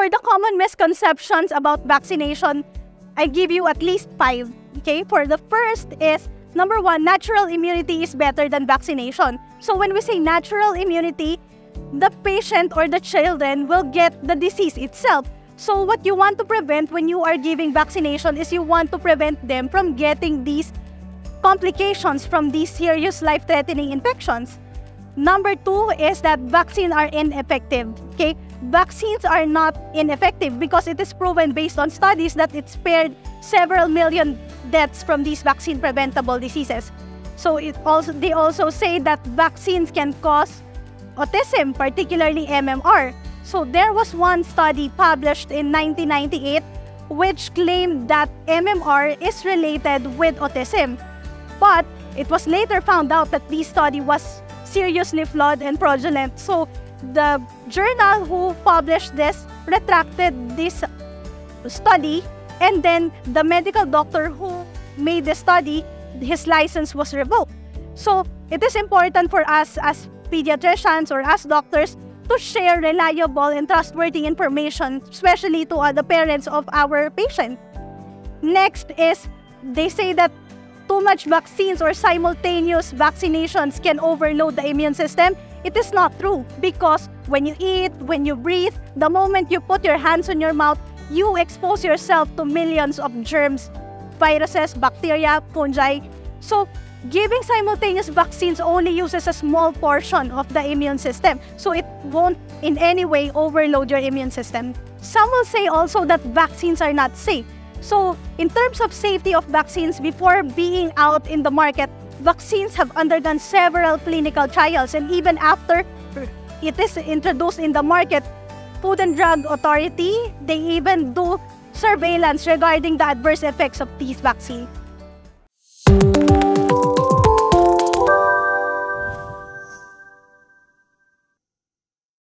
for the common misconceptions about vaccination, I give you at least five. Okay, for the first is number one, natural immunity is better than vaccination. So when we say natural immunity, the patient or the children will get the disease itself. So what you want to prevent when you are giving vaccination is you want to prevent them from getting these complications from these serious life-threatening infections. Number two is that vaccines are ineffective. Okay, vaccines are not ineffective because it is proven based on studies that it spared several million deaths from these vaccine preventable diseases. So it also they also say that vaccines can cause autism, particularly MMR. So there was one study published in 1998 which claimed that MMR is related with autism. But it was later found out that this study was seriously flawed and fraudulent. So the journal who published this retracted this study and then the medical doctor who made the study, his license was revoked. So it is important for us as pediatricians or as doctors to share reliable and trustworthy information, especially to uh, the parents of our patient. Next is they say that too much vaccines or simultaneous vaccinations can overload the immune system. It is not true because when you eat, when you breathe, the moment you put your hands on your mouth, you expose yourself to millions of germs, viruses, bacteria, fungi. So giving simultaneous vaccines only uses a small portion of the immune system, so it won't in any way overload your immune system. Some will say also that vaccines are not safe. So, in terms of safety of vaccines, before being out in the market, vaccines have undergone several clinical trials and even after it is introduced in the market, Food and Drug Authority, they even do surveillance regarding the adverse effects of these vaccines.